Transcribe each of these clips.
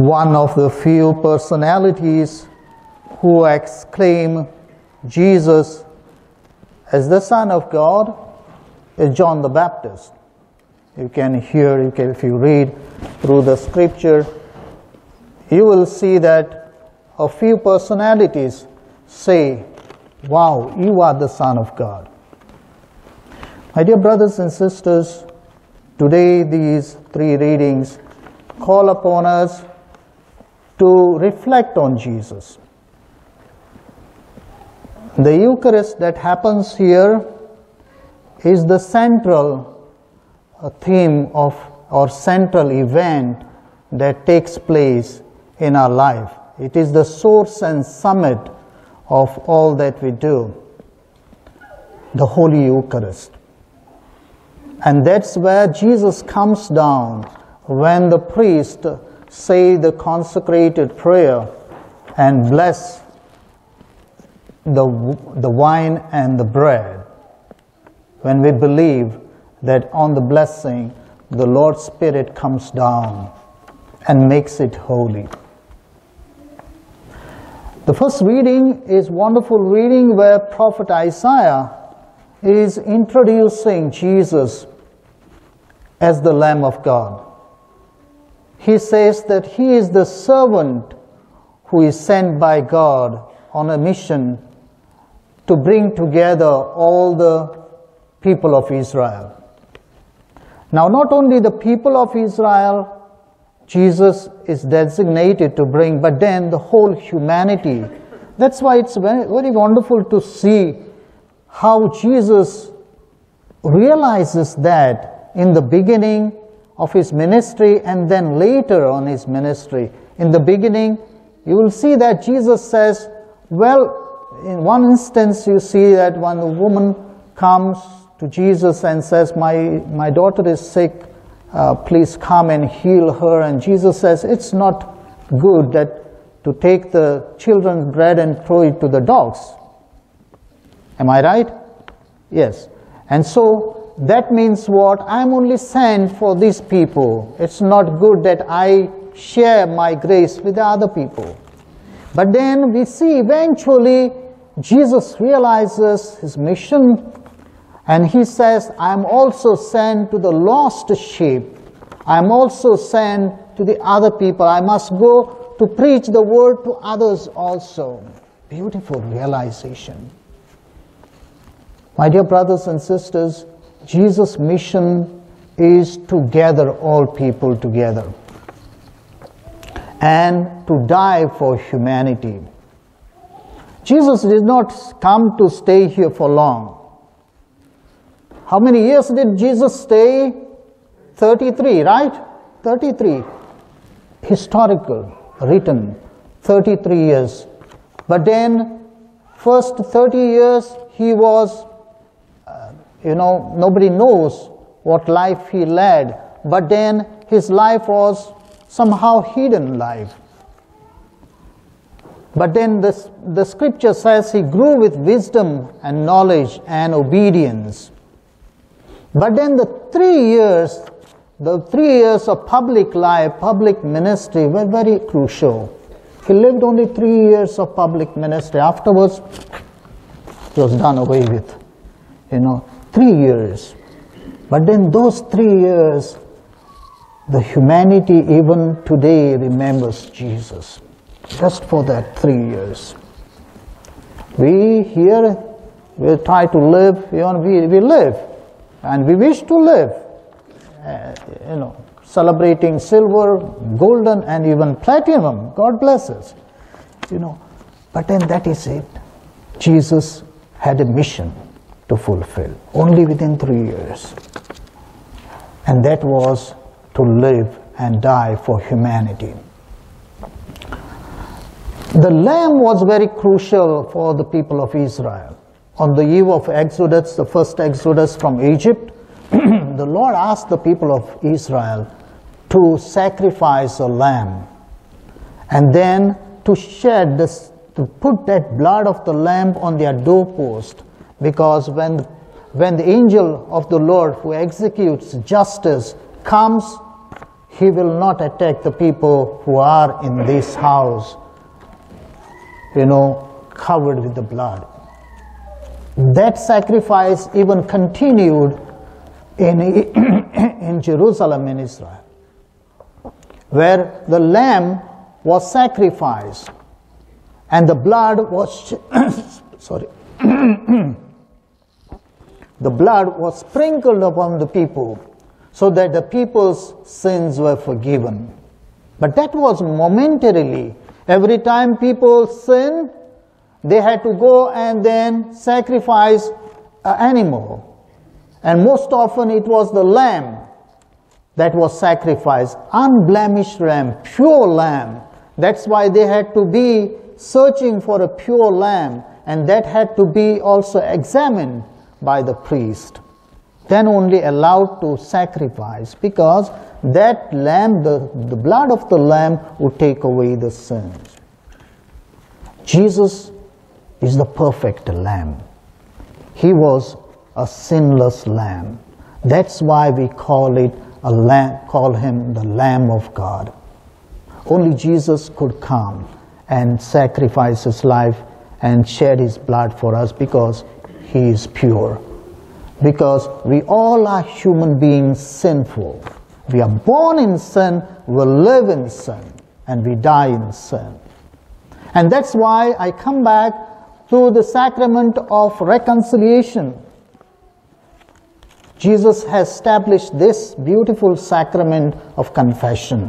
One of the few personalities who exclaim Jesus as the Son of God is John the Baptist. You can hear, you can, if you read through the scripture, you will see that a few personalities say, Wow, you are the Son of God. My dear brothers and sisters, today these three readings call upon us to reflect on Jesus. The Eucharist that happens here is the central uh, theme of or central event that takes place in our life. It is the source and summit of all that we do, the Holy Eucharist. And that's where Jesus comes down when the priest say the consecrated prayer and bless the, the wine and the bread. When we believe that on the blessing, the Lord's Spirit comes down and makes it holy. The first reading is wonderful reading where prophet Isaiah is introducing Jesus as the Lamb of God. He says that he is the servant who is sent by God on a mission to bring together all the people of Israel. Now, not only the people of Israel, Jesus is designated to bring, but then the whole humanity. That's why it's very, very wonderful to see how Jesus realizes that in the beginning of his ministry and then later on his ministry. In the beginning, you will see that Jesus says, well, in one instance you see that when the woman comes to Jesus and says, my, my daughter is sick, uh, please come and heal her. And Jesus says, it's not good that to take the children's bread and throw it to the dogs. Am I right? Yes. And so that means what? I'm only sent for these people. It's not good that I share my grace with the other people. But then we see eventually Jesus realizes his mission and he says, I am also sent to the lost sheep. I am also sent to the other people. I must go to preach the word to others also. Beautiful realization. My dear brothers and sisters, Jesus' mission is to gather all people together and to die for humanity. Jesus did not come to stay here for long. How many years did Jesus stay? 33, right? 33. Historical, written, 33 years. But then, first 30 years, he was, you know, nobody knows what life he led. But then, his life was somehow hidden life. But then the, the scripture says he grew with wisdom and knowledge and obedience. But then the three years, the three years of public life, public ministry were very crucial. He lived only three years of public ministry. Afterwards, it was done away with. You know, three years. But then those three years, the humanity even today remembers Jesus. Just for that three years. We here, we try to live, you know, we, we live and we wish to live, uh, you know, celebrating silver, golden, and even platinum. God bless us, you know. But then that is it. Jesus had a mission to fulfill only within three years, and that was to live and die for humanity. The lamb was very crucial for the people of Israel on the eve of Exodus, the first Exodus from Egypt, the Lord asked the people of Israel to sacrifice a lamb and then to shed this, to put that blood of the lamb on their doorpost because when, when the angel of the Lord who executes justice comes He will not attack the people who are in this house, you know, covered with the blood. That sacrifice even continued in, in Jerusalem in Israel, where the lamb was sacrificed and the blood was, sorry, the blood was sprinkled upon the people so that the people's sins were forgiven. But that was momentarily. Every time people sin, they had to go and then sacrifice an animal. And most often it was the lamb that was sacrificed, unblemished lamb, pure lamb. That's why they had to be searching for a pure lamb, and that had to be also examined by the priest. Then only allowed to sacrifice, because that lamb, the, the blood of the lamb, would take away the sins. Jesus is the perfect lamb. He was a sinless lamb. That's why we call it a lamb, call him the Lamb of God. Only Jesus could come and sacrifice his life and shed his blood for us because he is pure. Because we all are human beings sinful. We are born in sin, we live in sin, and we die in sin. And that's why I come back to the sacrament of reconciliation. Jesus has established this beautiful sacrament of confession,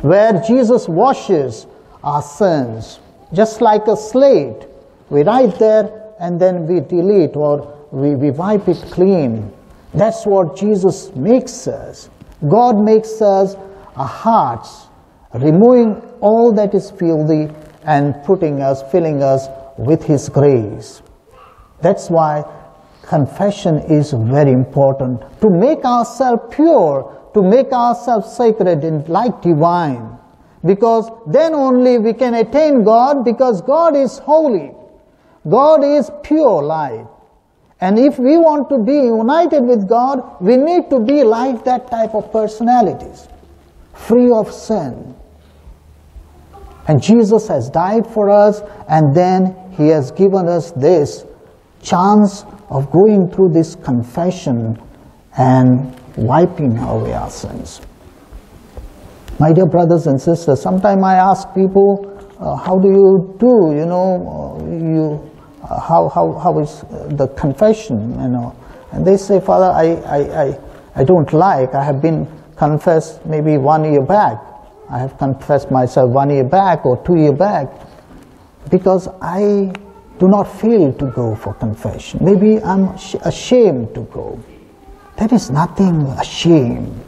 where Jesus washes our sins, just like a slate. We write there and then we delete or we, we wipe it clean. That's what Jesus makes us. God makes us our hearts, removing all that is filthy and putting us, filling us with His grace. That's why confession is very important to make ourselves pure, to make ourselves sacred and like divine. Because then only we can attain God because God is holy. God is pure light. And if we want to be united with God, we need to be like that type of personalities, free of sin. And Jesus has died for us, and then He has given us this chance of going through this confession and wiping away our sins. My dear brothers and sisters, sometimes I ask people, uh, how do you do, you know, uh, you, how, how, how is uh, the confession, you know. And they say, Father, I, I, I, I don't like, I have been confessed maybe one year back. I have confessed myself one year back or two year back because I do not feel to go for confession. Maybe I'm ashamed to go. There is nothing ashamed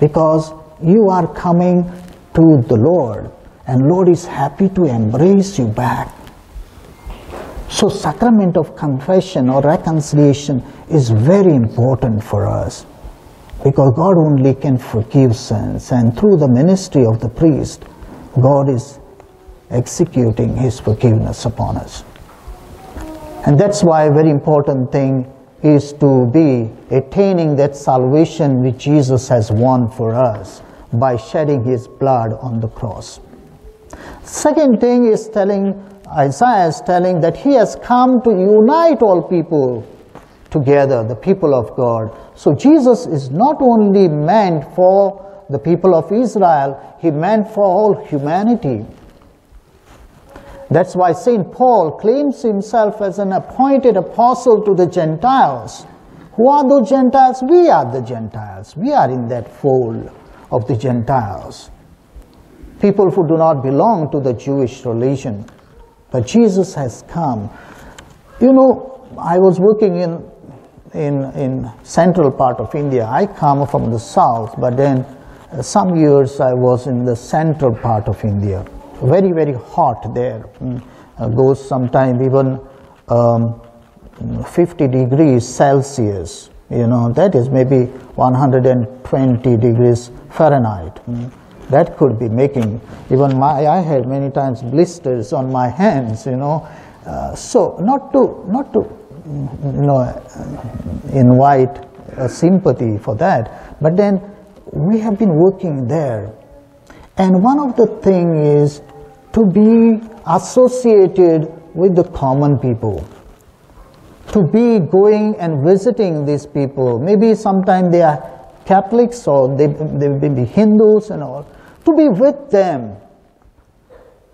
because you are coming to the Lord and Lord is happy to embrace you back. So sacrament of confession or reconciliation is very important for us because God only can forgive sins and through the ministry of the priest, God is executing his forgiveness upon us. And that's why a very important thing is to be attaining that salvation which Jesus has won for us by shedding his blood on the cross. Second thing is telling, Isaiah is telling that he has come to unite all people together, the people of God. So Jesus is not only meant for the people of Israel, he meant for all humanity. That's why St. Paul claims himself as an appointed apostle to the Gentiles. Who are those Gentiles? We are the Gentiles. We are in that fold of the Gentiles. People who do not belong to the Jewish religion. But Jesus has come. You know, I was working in, in, in central part of India. I come from the south, but then some years I was in the central part of India. Very, very hot there. Mm, uh, goes sometimes even um, 50 degrees Celsius. You know, that is maybe 120 degrees Fahrenheit. Mm. That could be making, even my, I had many times blisters on my hands, you know. Uh, so not to, not to, you know, invite sympathy for that, but then we have been working there. And one of the thing is to be associated with the common people. To be going and visiting these people. Maybe sometimes they are Catholics or they, they may be Hindus and all. To be with them.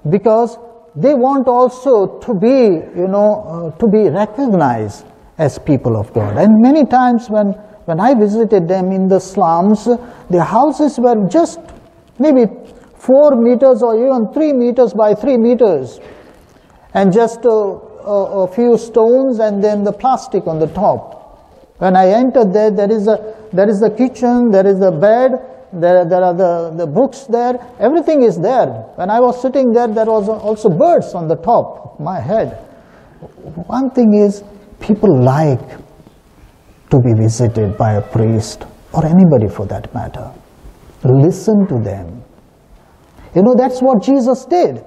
Because they want also to be, you know, uh, to be recognized as people of God. And many times when, when I visited them in the slums, their houses were just maybe four meters or even three meters by three meters and just a, a, a, few stones and then the plastic on the top. When I entered there, there is a there is the kitchen, there is the bed, there, there are the, the books there, everything is there. When I was sitting there, there was also birds on the top of my head. One thing is, people like to be visited by a priest or anybody for that matter. Listen to them. You know, that's what Jesus did.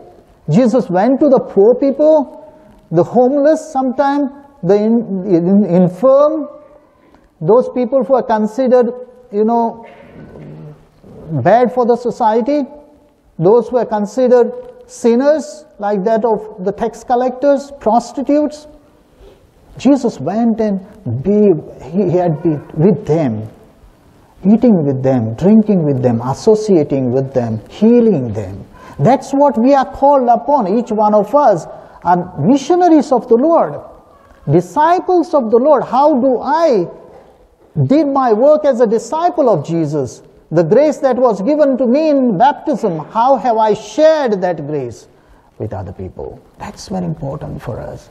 Jesus went to the poor people, the homeless sometimes, the in, in, infirm, those people who are considered, you know, bad for the society, those who are considered sinners, like that of the tax collectors, prostitutes. Jesus went and be, he had been with them, eating with them, drinking with them, associating with them, healing them. That's what we are called upon. Each one of us are missionaries of the Lord, disciples of the Lord. How do I did my work as a disciple of Jesus? The grace that was given to me in baptism, how have I shared that grace with other people? That's very important for us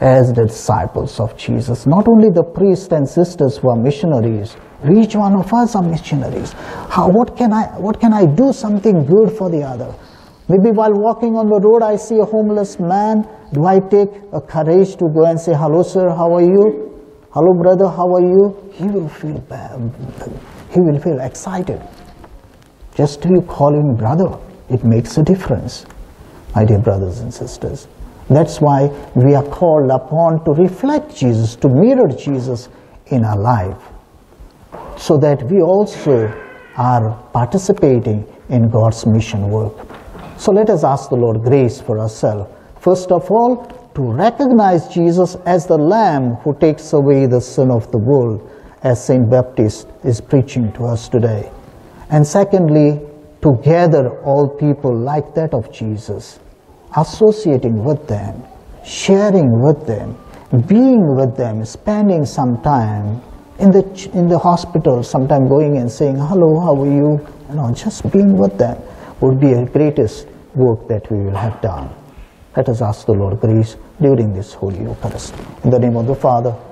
as the disciples of Jesus. Not only the priests and sisters who are missionaries, each one of us are missionaries. How, what, can I, what can I do something good for the other? Maybe while walking on the road, I see a homeless man. Do I take a courage to go and say, hello sir, how are you? Hello brother, how are you? He will feel bad. He will feel excited. Just you call him brother, it makes a difference, my dear brothers and sisters. That's why we are called upon to reflect Jesus, to mirror Jesus in our life so that we also are participating in God's mission work. So let us ask the Lord grace for ourselves. First of all, to recognize Jesus as the Lamb who takes away the sin of the world, as St. Baptist is preaching to us today. And secondly, to gather all people like that of Jesus, associating with them, sharing with them, being with them, spending some time in the, in the hospital, sometime going and saying, hello, how are you? You know, just being with them would be the greatest work that we will have done. Let us ask the Lord grace during this Holy Eucharist. In the name of the Father,